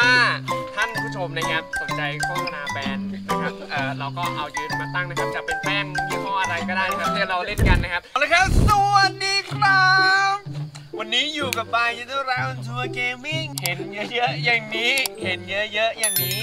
ถ้าท่านผู้ชมนะครับสนใจโฆษณาแบรนด์นะครับเออเราก็เอายืนมาตั้งนะครับ จะเป็นแป้งยี่ห้ออะไรก็ได้นะครับที่เราเล่นกันนะครับเอาละครับสวัสดีครับ วันนี้อยู่กับบายยูทูบราวทัวร์เกมมิ่งเห็นเยอะๆอย่างนี้ เห็นเยอะๆอย่างนี้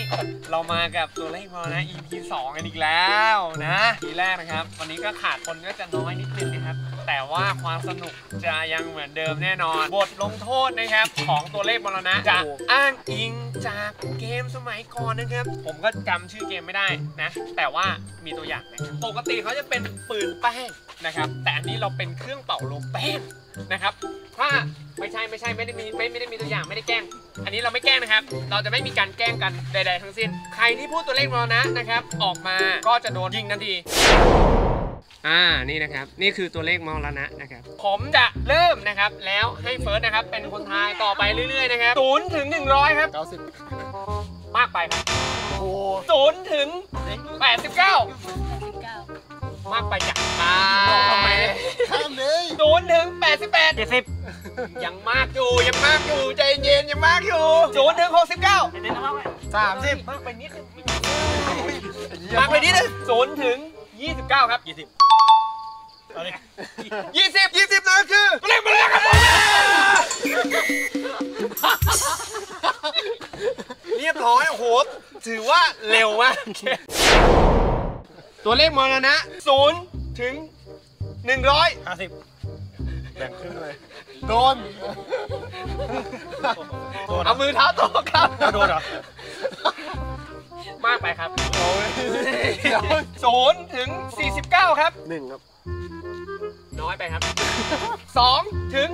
เรามากับตัวเลขพอนะ EP 2 กันอีกแล้วนะทีแรกนะครับ วันนี้ก็ขาดคนก็จะน้อยนิดนึงนะครับ แต่ว่าความสนุกจะยังเหมือนเดิมแน่นอน บทลงโทษนะครับ ของตัวเลขมรณะจะอ้างอิงจากเกมสมัยก่อนนะครับ ผมก็จำชื่อเกมไม่ได้นะ แต่ว่ามีตัวอย่างนะครับปกติเขาจะเป็นปืนแป้งนะครับ แต่อันนี้เราเป็นเครื่องเป่าลมแป้งนะครับ ถ้าไม่ใช่ไม่ใช่ไม่ได้มีไม่ไม่ได้มีตัวอย่างไม่ได้แกล้ง อันนี้เราไม่แกล้งนะครับ เราจะไม่มีการแกล้งกันใด ๆ ทั้งสิ้น ใครที่พูดตัวเลขมรณะนะครับ ออกมาก็จะโดนยิงทันที อ่านี่นะครับ นี่คือตัวเลขมรณะนะครับ ผมจะเริ่มนะครับ แล้วให้เฟิร์สนะครับ เป็นคนทายต่อไปเรื่อยๆนะครับศูนย์ถึงหนึ่งร้อยครับเก้าสิบมากไปครับโอ้โหศูนย์ถึงแปดสิบเก้า89 มากไปจ้ะอ่าทำไมข้ามเลยศูนย์ถึงแปดสิบแปดเจ็ดสิบยังมากอยู่ยังมากอยู่ใจเย็นยังมากอยู่ศูนย์ถึงหกสิบเก้าเจ็ดสิบนะครับสามสิบมากไปนิดนึงมากไปนิดนึงศูนย์ถึง ยี่สิบเก้าครับยี่สิบเอาดิยี่สิบยี่สิบนั่นคือตัวเลขมาแล้วครับผมเรียบร้อยโอ้โหถือว่าเร็วมากตัวเลขมรณะศูนย์ถึงหนึ่งร้อยห้าสิบแบ่งครึ่งเลยโดนโดนเอามือเท้าโตะครับโดนเหรอ ศูนย์ถึงสี่สิบเก้าครับ หนึ่งครับน้อยไปครับสองถึง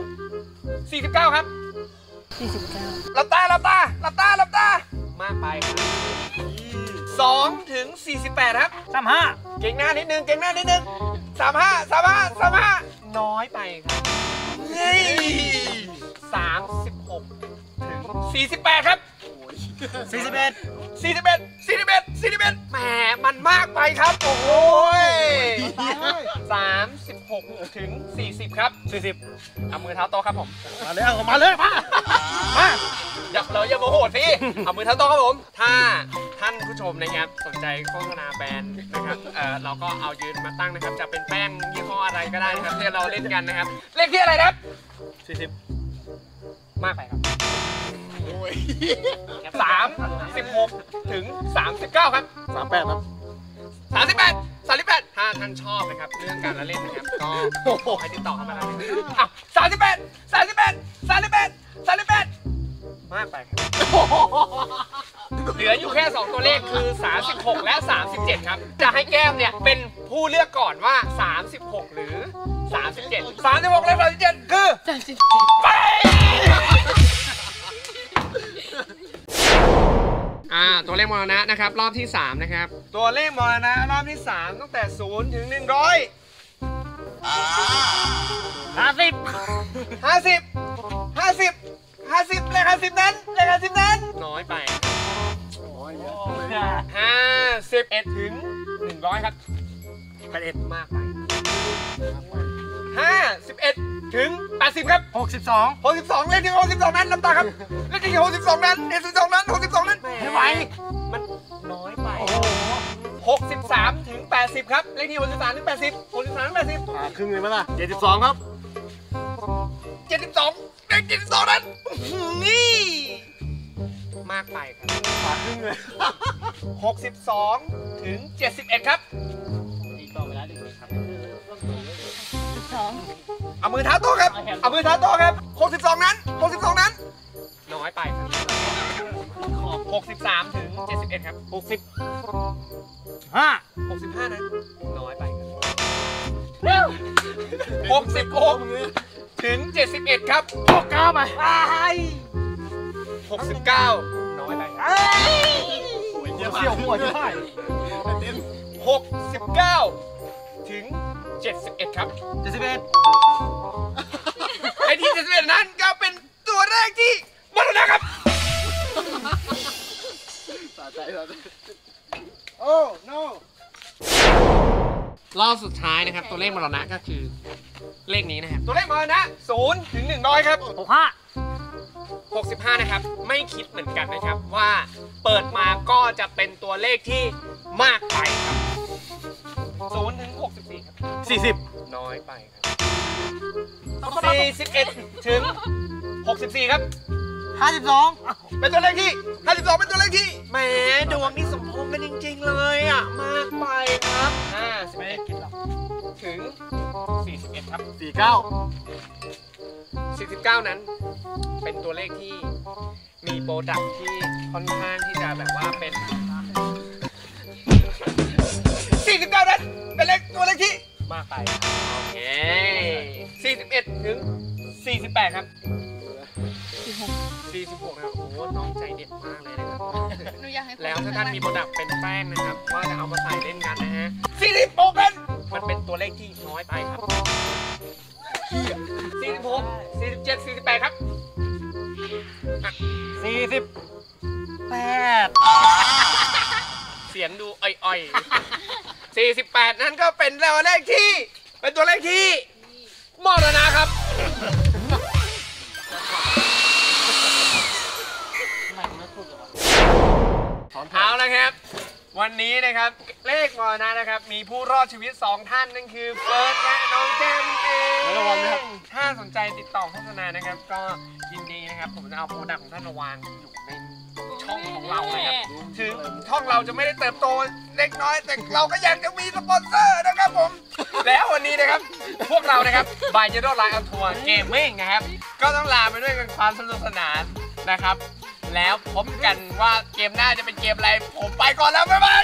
สี่สิบเก้าครับ49หลับตาหลับตาหลับตาหลับตามากไปครับสองถึงสี่สิบแปดครับ สามห้าเก่งหน้านิดนึงเก่งหน้านิดนึงสามห้าสามห้าสามห้าน้อยไปครับเฮ้ยสามสิบหกถึงสี่สิบแปดครับ สี่สิบเอ็ด สี่สิบเอ็ดสี่สิบเอ็ดสี่สิบเอ็ดแหมมันมากไปครับ โอ้โหสามสิบหกถึงสี่สิบครับสี่สิบเอามือเท้าโต๊ะครับผม มาเลยเอามาเลยมามาอย่าเราอย่าโมโหสิเอามือเท้าโต๊ะครับผม ถ้าท่านผู้ชมนะครับสนใจโฆษณาแบรนด์นะครับเออเราก็เอายืนมาตั้งนะครับ จะเป็นแป้งยี่ห้ออะไรก็ได้นะครับที่เราเล่นกันนะครับ เลขที่อะไรนะครับสี่สิบมากไปครับ สามสิบหกถึงสามสิบเก้าครับสามแปดครับสามสิบแปดสามสิบแปดถ้าท่านชอบนะครับเรื่องการละเล่นนะครับก็ขอให้ติดต่อเข้ามาได้อะสามสิบแปดสามสิบแปดสามสิบแปดสามสิบแปดมากไปครับเหลืออยู่แค่ 2 ตัวเลขคือ 36 และ 37 ครับ จะให้แก้มเนี่ย เป็นผู้เลือกก่อนว่า 36 หรือ 37 36 และ 37 คือ 37 ไป อ่าตัวเลขมรณะนะครับ รอบที่ 3 นะครับ ตัวเลขมรณะรอบที่ 3 ตั้งแต่ 0 ถึง 100ห้าสิบ50 50 50เลข50นั้นเลข50นั้น น้อยไป51ถึง100ครับ81มากไป51ถึง80ครับหกสิบสอง62เลขที่62นั้นลำตาครับเลขที่62นั้นเลขที่62นั้น62นั้น 80 ครับ เลขที่63ถึง80 63ถึง80 อ่าครึ่งเลยมั้ยล่ะเจ็ดสิบสองครับ 72เลข72นั้นอื้อหือนี่ มากไปครับอ่าครึ่งเลย 62 ถึง 71 ครับ2เอามือเท้าโต๊ะครับ เอามือเท้าโต๊ะครับ 62 นั้น 62 นั้น น้อยไปครับ63 ถึง 71 ครับหกสิบห้า 65นั้นน้อยไปครับ66ถึง 71 ครับหกเก้าไป69 น้อยไปครับเสี่ยวหัวจะได้69 ถึง 71 ครับ เจ็ดสิบเอ็ดไอ้ที่ 71 นั้นก็เป็นตัวแรกที่มรณะครับ สาใจสาใจ โอ้ no รอบสุดท้ายนะครับตัวเลขมรณะก็คือเลขนี้นะครับตัวเลขมรณะ0ถึง100ครับหกห้า65 นะครับ ไม่คิดเหมือนกันนะครับว่าเปิดมาก็จะเป็นตัวเลขที่มากไปครับ0ถึง64ครับสี่สิบน้อยไปครับ41ถึง64 ครับห้าสิบสองเป็นตัวเลขที่ 52 เป็นตัวเลขที่แหมดวงนี่สมพงษ์กันจริง ๆ เลย 41 ครับ สี่เก้า49 นั้น เป็นตัวเลขที่มีโปรดักต์ที่ค่อนข้างที่จะแบบว่าเป็น 49 นั้น เป็นเลขตัวเลขที่ มากไป โอเค 41 ถึง 48 ครับ 46 นะครับ โอ้โหน้องใจเด็ดมากเลยนะครับ หนูอยากให้แล้วถ้าท่านมีโปรดักต์เป็นแป้งนะครับ ว่าจะเอามาใส่เล่นกันนะฮะ40โปรเป็น มันเป็นตัวเลขที่น้อยไปครับ46 47 48ครับสี่สิบแปดเสียงดูอ่อยๆ48นั่นก็เป็นตัวเลขที่ เป็นตัวเลขที่มรณะครับเอาละครับ วันนี้นะครับ เลขมรณะนะครับ มีผู้รอดชีวิต 2 ท่านนั่นคือเฟิร์สและน้องแก้มเองแล้วรางวัลไหมครับ ถ้าสนใจติดต่อโฆษณานะครับ ก็ยินดีนะครับ ผมจะเอา product ของท่านมาวางอยู่ในช่องของเรานะครับถึงช่องเราจะไม่ได้เติบโตเล็กน้อย แต่เราก็อยากจะมีสปอนเซอร์นะครับผม แล้ววันนี้นะครับ พวกเรานะครับ by Yellow Line On Tour Gaming นะครับ ก็ต้องลาไปด้วยกันความสนุกสนานนะครับ แล้วพบกันว่าเกมหน้าจะเป็นเกมอะไร ผมไปก่อนแล้ว bye bye